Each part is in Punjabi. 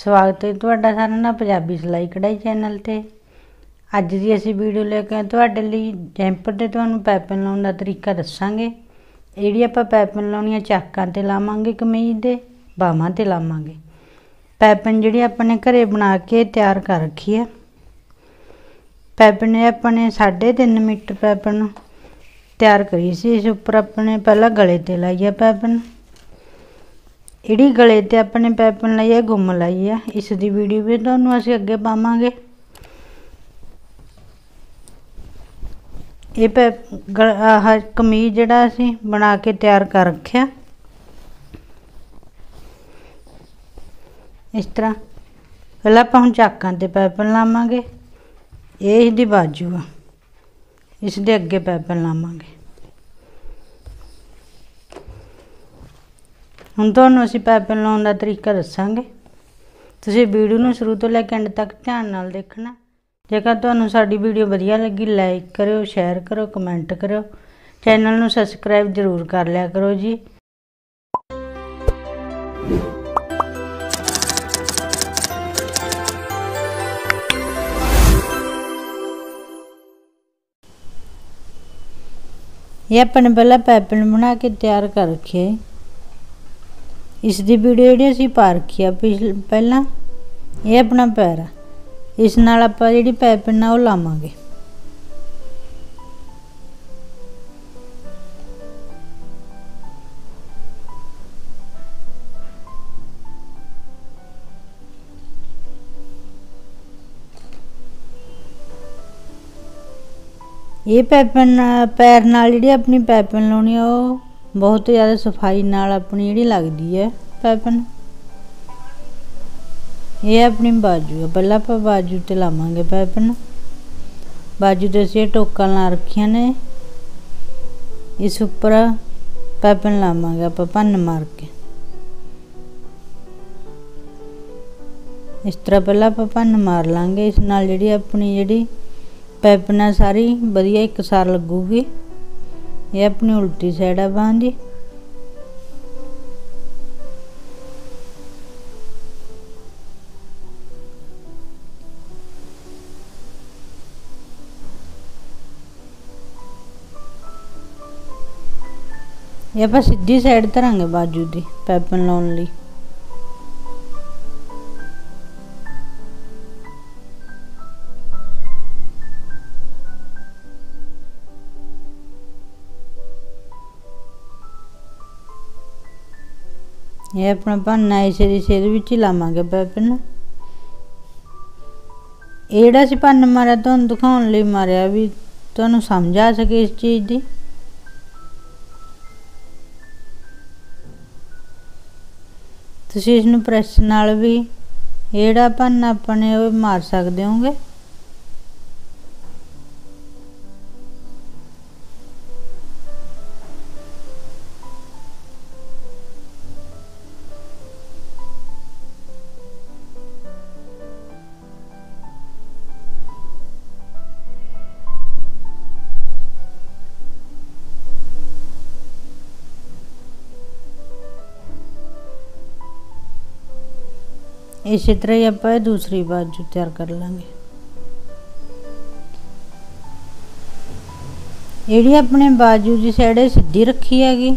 ਸਵਾਗਤ ਹੈ ਤੁਹਾਡਾ ਸਾਰਿਆਂ ਦਾ ਪੰਜਾਬੀ ਸਿਲਾਈ ਕਢਾਈ ਚੈਨਲ ਤੇ। ਅੱਜ ਦੀ ਅਸੀਂ ਵੀਡੀਓ ਲੈ ਕੇ ਤੁਹਾਡੇ ਲਈ ਜੈਂਪਰ ਤੇ ਤੁਹਾਨੂੰ ਪੈਪਨ ਲਾਉਣ ਦਾ ਤਰੀਕਾ ਦੱਸਾਂਗੇ। ਜਿਹੜੀ ਆਪਾਂ ਪੈਪਨ ਲਾਉਣੀਆਂ ਚਾਕਾਂ ਤੇ ਲਾਵਾਂਗੇ, ਕਮੀਜ਼ ਦੇ ਬਾਹਾਂ ਤੇ ਲਾਵਾਂਗੇ। ਪੈਪਨ ਜਿਹੜੀ ਆਪਣੇ ਘਰੇ ਬਣਾ ਕੇ ਤਿਆਰ ਕਰ ਰੱਖੀ ਹੈ। ਪੈਪਨ ਨੇ ਆਪਣੇ 3.5 ਮੀਟਰ ਪੈਪਨ ਤਿਆਰ ਕਰੀ ਸੀ, ਇਸ ਉੱਪਰ ਆਪਣੇ ਪਹਿਲਾਂ ਗਲੇ ਤੇ ਲਾਈ ਹੈ ਪੈਪਨ। ਜਿਹੜੀ ਗਲੇ ਤੇ ਆਪਣੇ ਪੈਪਨ ਲਈ ਹੈ ਗੁੰਮ ਲਾਈ ਆ ਇਸ ਦੀ ਵੀਡੀਓ ਵੀ ਤੁਹਾਨੂੰ ਅਸੀਂ ਅੱਗੇ ਪਾਵਾਂਗੇ ਇਹ ਪੈ ਆਹ ਕਮੀਜ਼ ਜਿਹੜਾ ਅਸੀਂ ਬਣਾ ਕੇ ਤਿਆਰ ਕਰ ਰੱਖਿਆ ਇਸ ਤਰ੍ਹਾਂ ਪਹਿਲਾਂ ਆਪਾਂ ਹੁਣ ਚਾਕਾਂ ਤੇ ਪੈਪਨ ਲਾਵਾਂਗੇ ਇਹ ਇਹਦੀ ਬਾਜੂ ਆ ਇਸ ਦੇ ਅੱਗੇ ਪੈਪਨ ਲਾਵਾਂਗੇ ਹੁਣ ਤੁਹਾਨੂੰ ਅਸੀਂ ਪੈਪਨ ਲਾਉਣ ਦਾ ਤਰੀਕਾ ਦੱਸਾਂਗੇ। ਤੁਸੀਂ ਵੀਡੀਓ ਨੂੰ ਸ਼ੁਰੂ ਤੋਂ ਲੈ ਕੇ ਐਂਡ ਤੱਕ ਧਿਆਨ ਨਾਲ ਦੇਖਣਾ। ਜੇਕਰ ਤੁਹਾਨੂੰ ਸਾਡੀ ਵੀਡੀਓ ਵਧੀਆ ਲੱਗੀ ਲਾਈਕ ਕਰਿਓ ਸ਼ੇਅਰ ਕਰੋ ਕਮੈਂਟ ਕਰਿਓ। ਚੈਨਲ ਨੂੰ ਸਬਸਕ੍ਰਾਈਬ ਜ਼ਰੂਰ ਕਰ ਲਿਆ ਕਰੋ ਜੀ। ਇਹ ਆਪਣੇ ਪਹਿਲਾਂ ਪੈਪਨ ਬਣਾ ਕੇ ਤਿਆਰ ਕਰ ਰੱਖਿਆ ਇਸ ਦੀ ਵੀਡੀਓ ਜਿਹੜੀ ਅਸੀਂ ਪਾ ਰੱਖੀ ਆ ਪਹਿਲਾਂ, ਇਹ ਆਪਣਾ ਪੈਰ ਆ। ਇਸ ਨਾਲ ਆਪਾਂ ਜਿਹੜੀ ਪੈਪਨ ਆ ਉਹ ਲਾਵਾਂਗੇ। ਇਹ ਪੈਪਨ ਪੈਰ ਨਾਲ ਜਿਹੜੀ ਆਪਣੀ ਪੈਪਨ ਲਾਉਣੀ ਆ, ਉਹ ਬਹੁਤ ਜ਼ਿਆਦਾ ਸਫ਼ਾਈ ਨਾਲ ਆਪਣੀ ਜਿਹੜੀ ਲੱਗਦੀ ਹੈ ਪੈਪਨ। ਇਹ ਆਪਣੀ ਬਾਜੂ ਹੈ। ਪਹਿਲਾਂ ਆਪਾਂ ਬਾਜੂ ਤੇ ਲਾਵਾਂਗੇ ਪੈਪਨ। ਬਾਜੂ ਤੇ ਅਸੀਂ ਟੋਕਾਂ ਲਾ ਰੱਖੀਆਂ ਨੇ। ਇਸ ਉੱਪਰ ਪੈਪਨ ਲਾਵਾਂਗੇ ਆਪਾਂ ਪੰਨ ਮਾਰ ਕੇ। ਇਸ ਤਰ੍ਹਾਂ ਪਹਿਲਾਂ ਆਪਾਂ ਪੰਨ ਮਾਰ ਲਾਂਗੇ। ਇਸ ਨਾਲ ਜਿਹੜੀ ਆਪਣੀ ਜਿਹੜੀ ਪੈਪਨਾ ਸਾਰੀ ਵਧੀਆ ਇੱਕਸਾਰ ਲੱਗੂਗੀ। ਇਹ ਆਪਣੀ ਉਲਟੀ ਸਾਈਡ ਆ ਬਾਹਾਂ ਦੀ। ਇਹ ਆਪਾਂ ਸਿੱਧੀ ਸਾਈਡ ਧਰਾਂਗੇ ਬਾਜੂ ਦੀ ਪੈਪਨ ਲਾਉਣ ਲਈ। ਇਹ ਆਪਣਾ ਭਾਨਾ ਇਸੇ ਦੀ ਸਿਰ ਵਿੱਚ ਹੀ ਲਾਵਾਂਗੇ ਪੈਪਨ ਇਹ ਜਿਹੜਾ ਸੀ ਭੰਨ ਮਾਰਿਆ, ਤੁਹਾਨੂੰ ਦਿਖਾਉਣ ਲਈ ਮਾਰਿਆ ਵੀ ਤੁਹਾਨੂੰ ਸਮਝ ਆ ਸਕੇ ਇਸ ਚੀਜ਼ ਦੀ। ਤੁਸੀਂ ਇਸ ਨੂੰ ਪ੍ਰੈਸ ਨਾਲ ਵੀ ਜਿਹੜਾ ਭੰਨ ਆਪਣੇ ਉਹ ਮਾਰ ਸਕਦੇ ਹੋਗੇ ਇਸੇ ਤਰ੍ਹਾਂ ਹੀ ਆਪਾਂ ਇਹ ਦੂਸਰੀ ਬਾਜੂ ਤਿਆਰ ਕਰ ਲਾਂਗੇ। ਜਿਹੜੀ ਆਪਣੇ ਬਾਜੂ ਦੀ ਸਾਈਡ ਸਿੱਧੀ ਰੱਖੀ ਹੈਗੀ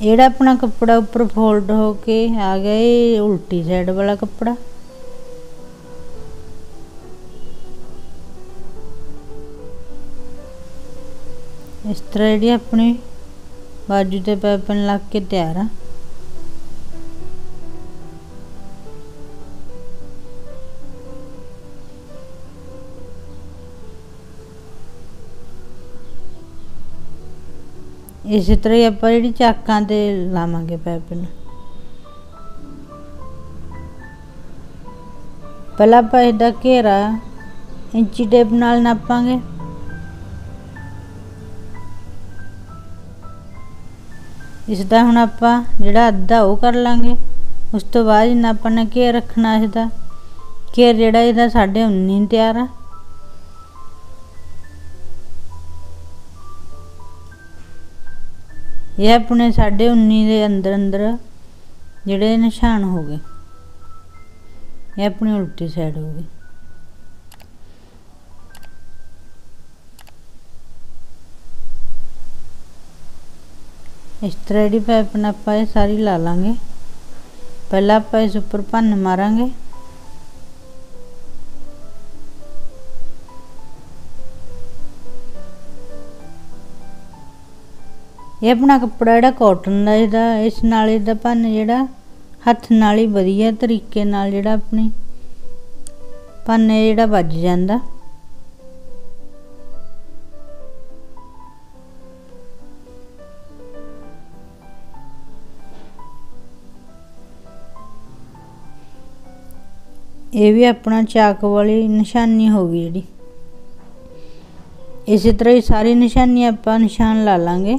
ਜਿਹੜਾ ਆਪਣਾ ਕੱਪੜਾ ਉੱਪਰ ਫੋਲਡ ਹੋ ਕੇ ਆ ਗਿਆ ਇਹ ਉਲਟੀ ਸਾਈਡ ਵਾਲਾ ਕੱਪੜਾ। ਇਸ ਤਰ੍ਹਾਂ ਜਿਹੜੀ ਆਪਣੀ ਬਾਜੂ ਤੇ ਪੈਪਨ ਲੱਗ ਕੇ ਤਿਆਰ ਆ। ਇਸੇ ਤਰ੍ਹਾਂ ਹੀ ਆਪਾਂ ਜਿਹੜੀ ਚਾਕਾਂ ਤੇ ਲਾਵਾਂਗੇ ਪੈਪਨ ਪਹਿਲਾਂ ਆਪਾਂ ਇਹਦਾ ਘੇਰਾ ਇੰਚੀ ਟੇਪ ਨਾਲ ਨਾਪਾਂਗੇ। ਇਸ ਦਾ ਹੁਣ ਆਪਾਂ ਜਿਹੜਾ ਅੱਧਾ ਉਹ ਕਰ ਲਾਂਗੇ। ਉਸ ਤੋਂ ਬਾਅਦ ਇਹਨਾਂ ਆਪਾਂ ਨੇ ਘੇਰ ਰੱਖਣਾ ਇਹਦਾ ਘੇਰ ਜਿਹੜਾ ਇਹਦਾ 19.5 ਤਿਆਰ ਆ। ਇਹ ਆਪਣੇ 19.5 ਦੇ ਅੰਦਰ ਅੰਦਰ ਜਿਹੜੇ ਨਿਸ਼ਾਨ ਹੋ ਗਏ। ਇਹ ਆਪਣੀ ਉਲਟੀ ਸਾਈਡ ਹੋ ਗਈ। ਇਸ ਤਰ੍ਹਾਂ ਜਿਹੜੀ ਪਾਈਪ ਆਪਾਂ ਇਹ ਸਾਰੀ ਲਾ ਲਾਂਗੇ। ਪਹਿਲਾਂ ਆਪਾਂ ਇਸ ਉੱਪਰ ਭੰਨ ਮਾਰਾਂਗੇ। ਇਹ ਆਪਣਾ ਕੱਪੜਾ ਜਿਹੜਾ ਕਾਟਨ ਦਾ ਇਹਦਾ, ਇਸ ਨਾਲ ਇਹਦਾ ਭੰਨ ਜਿਹੜਾ ਹੱਥ ਨਾਲ ਹੀ ਵਧੀਆ ਤਰੀਕੇ ਨਾਲ ਜਿਹੜਾ ਆਪਣੀ ਭੰਨ ਜਿਹੜਾ ਵੱਜ ਜਾਂਦਾ। ਇਹ ਵੀ ਆਪਣਾ ਚਾਕ ਵਾਲੀ ਨਿਸ਼ਾਨੀ ਹੋ ਗਈ ਜਿਹੜੀ। ਇਸੇ ਤਰ੍ਹਾਂ ਹੀ ਸਾਰੀ ਨਿਸ਼ਾਨੀ ਆਪਾਂ ਨਿਸ਼ਾਨ ਲਾ ਲਾਂਗੇ।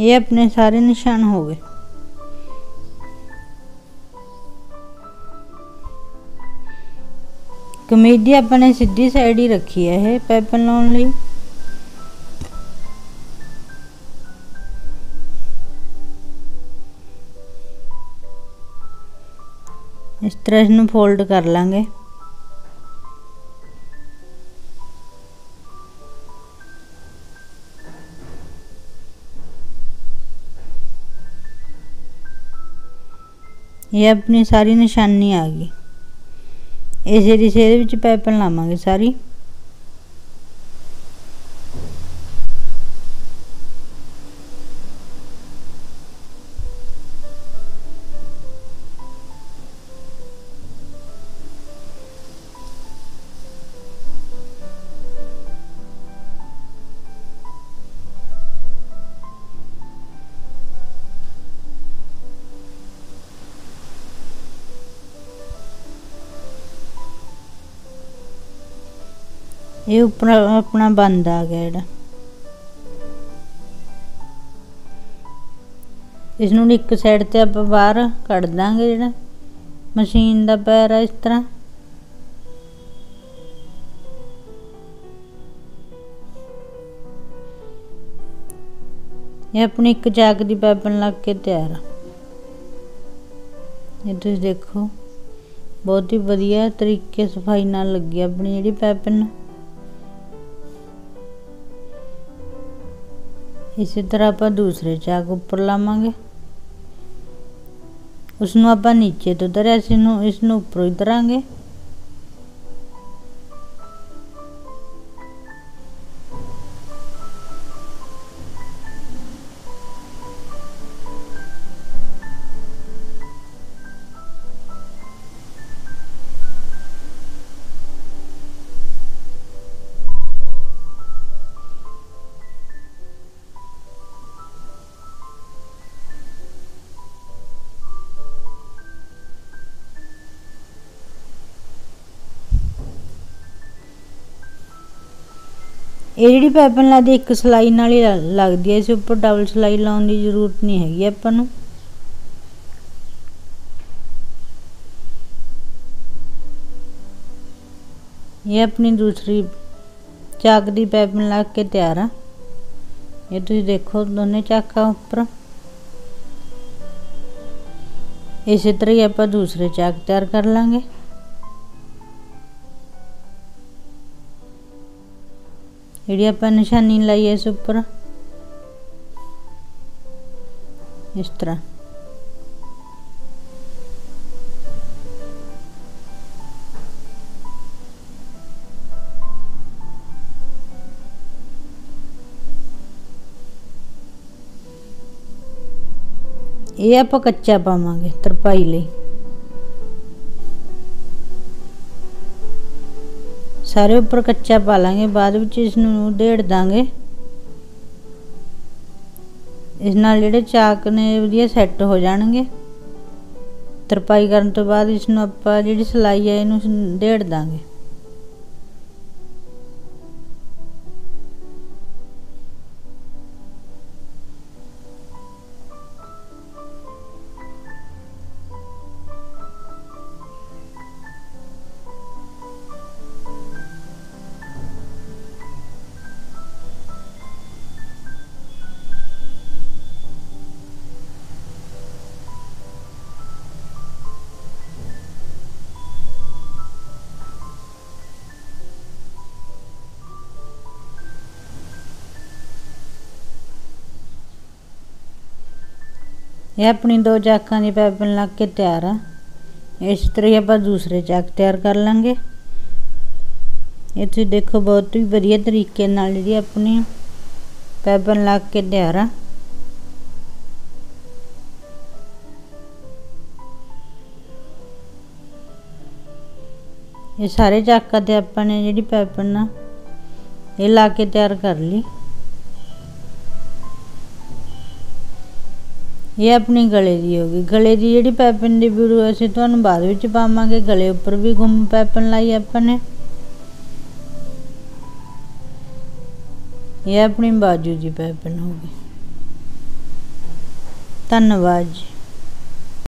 ये अपने सारे निशान हो गए ਕਮੀਜ਼ ਦੀ ਆਪਾਂ ਨੇ ਸਿੱਧੀ ਸਾਈਡ ਹੀ ਰੱਖੀ ਹੈ ਇਹ ਪੈਪਨ ਲਾਉਣ ਲਈ ਇਸ ਤਰ੍ਹਾਂ ਇਸ ਨੂੰ ਫੋਲਡ ਕਰ ਲਾਂਗੇ ਇਹ ਆਪਣੀ ਸਾਰੀ ਨਿਸ਼ਾਨੀ ਆ ਗਈ। ਇਸੇ ਦੀ ਇਹਦੇ ਵਿੱਚ ਪੈਪਨ ਲਾਵਾਂਗੇ ਸਾਰੀ। ਇਹ ਉੱਪਰ ਆਪਣਾ ਬੰਦ ਆ ਗਿਆ ਜਿਹੜਾ। ਇਸ ਨੂੰ ਇੱਕ ਸਾਈਡ ਤੇ ਆਪਾਂ ਬਾਹਰ ਕੱਢ ਦਾਂਗੇ ਜਿਹੜਾ। ਮਸ਼ੀਨ ਦਾ ਪੈਰ ਆ ਇਸ ਤਰ੍ਹਾਂ। ਇਹ ਆਪਣੀ ਇੱਕ ਜਾਗ ਦੀ ਪੈਪਨ ਲੱਗ ਕੇ ਤਿਆਰ ਆ। ਇਹ ਤੁਸੀਂ ਦੇਖੋ। ਬਹੁਤ ਹੀ ਵਧੀਆ ਤਰੀਕੇ ਸਫ਼ਾਈ ਨਾਲ ਲੱਗੀ ਆਪਣੀ ਜਿਹੜੀ ਪੈਪਨ ਇਸੇ ਤਰ੍ਹਾਂ ਆਪਾਂ ਦੂਸਰੇ ਚਾਕ ਉੱਪਰ ਲਾਵਾਂਗੇ। ਉਸ ਨੂੰ ਆਪਾਂ ਨੀਚੇ ਤੋਂ ਧਰਿਆ ਸੀ ਨੂੰ ਇਸ ਨੂੰ ਉੱਪਰੋਂ ਹੀ ਧਰਾਂਗੇ। ਇਹ ਜਿਹੜੀ ਪੈਪਨ ਲੱਗਦੀ, ਇੱਕ ਸਲਾਈ ਨਾਲ ਹੀ ਲੱਗਦੀ ਹੈ ਇਸ ਉੱਪਰ ਡਬਲ ਸਲਾਈ ਲਾਉਣ ਦੀ ਜ਼ਰੂਰਤ ਨਹੀਂ ਹੈਗੀ ਆਪਾਂ ਨੂੰ। ਇਹ ਆਪਣੀ ਦੂਸਰੀ ਚਾਕ ਦੀ ਪੈਪਨ ਲੱਗ ਕੇ ਤਿਆਰ ਆ। ਇਹ ਤੁਸੀਂ ਦੇਖੋ ਦੋਨੇ ਚਾਕਾਂ ਉੱਪਰ। ਇਸੇ ਤਰ੍ਹਾਂ ਹੀ ਆਪਾਂ ਦੂਸਰੇ ਚਾਕ ਤਿਆਰ ਕਰ ਲਾਂਗੇ। ਜਿਹੜੀ ਆਪਾਂ ਨਿਸ਼ਾਨੀ ਲਾਈ ਹੈ ਇਸ ਉੱਪਰ। ਇਸ ਤਰ੍ਹਾਂ। ਇਹ ਆਪਾਂ ਕੱਚਾ ਪਾਵਾਂਗੇ ਤਰਪਾਈ ਲਈ। ਸਾਰੇ ਉੱਪਰ ਕੱਚਾ ਪਾ ਲਾਂਗੇ, ਬਾਅਦ ਵਿੱਚ ਇਸ ਨੂੰ ਢੇੜ ਦਾਂਗੇ। ਇਸ ਨਾਲ ਜਿਹੜੇ ਚਾਕ ਨੇ ਵਧੀਆ ਸੈੱਟ ਹੋ ਜਾਣਗੇ। ਤਰਪਾਈ ਕਰਨ ਤੋਂ ਬਾਅਦ ਇਸ ਨੂੰ ਆਪਾਂ ਜਿਹੜੀ ਸਲਾਈ ਹੈ, ਇਹਨੂੰ ਢੇੜ ਦਾਂਗੇ। ਇਹ ਆਪਣੀ ਦੋ ਚਾਕਾਂ ਦੀ ਪਾਈਪਿੰਗ ਲੱਗ ਕੇ ਤਿਆਰ ਆ। ਇਸ ਤਰ੍ਹਾਂ ਹੀ ਆਪਾਂ ਦੂਸਰੇ ਚਾਕ ਤਿਆਰ ਕਰ ਲਾਂਗੇ। ਇਹ ਤੁਸੀਂ ਦੇਖੋ ਬਹੁਤ ਹੀ ਵਧੀਆ ਤਰੀਕੇ ਨਾਲ ਜਿਹੜੀ ਆਪਣੀ ਪਾਈਪਿੰਗ ਲੱਗ ਕੇ ਤਿਆਰ ਆ। ਇਹ ਸਾਰੇ ਚਾਕਾਂ ਤੇ ਆਪਾਂ ਨੇ ਜਿਹੜੀ ਪਾਈਪਿੰਗ ਨਾ ਇਹ ਲਾ ਕੇ ਤਿਆਰ ਕਰ ਲਈ। ਇਹ ਆਪਣੀ ਗਲੇ ਦੀ ਹੋ ਗਈ। ਗਲੇ ਦੀ ਜਿਹੜੀ ਪਾਈਪਿੰਗ ਦੀ ਵੀਡੀਓ ਅਸੀਂ ਤੁਹਾਨੂੰ ਬਾਅਦ ਵਿੱਚ ਪਾਵਾਂਗੇ। ਗਲੇ ਉੱਪਰ ਵੀ ਗੁੰਮ ਪਾਈਪਿੰਗ ਲਾਈ ਆਪਾਂ ਨੇ। ਇਹ ਆਪਣੀ ਬਾਜੂ ਦੀ ਪਾਈਪਿੰਗ ਹੋ ਗਈ। ਧੰਨਵਾਦ ਜੀ।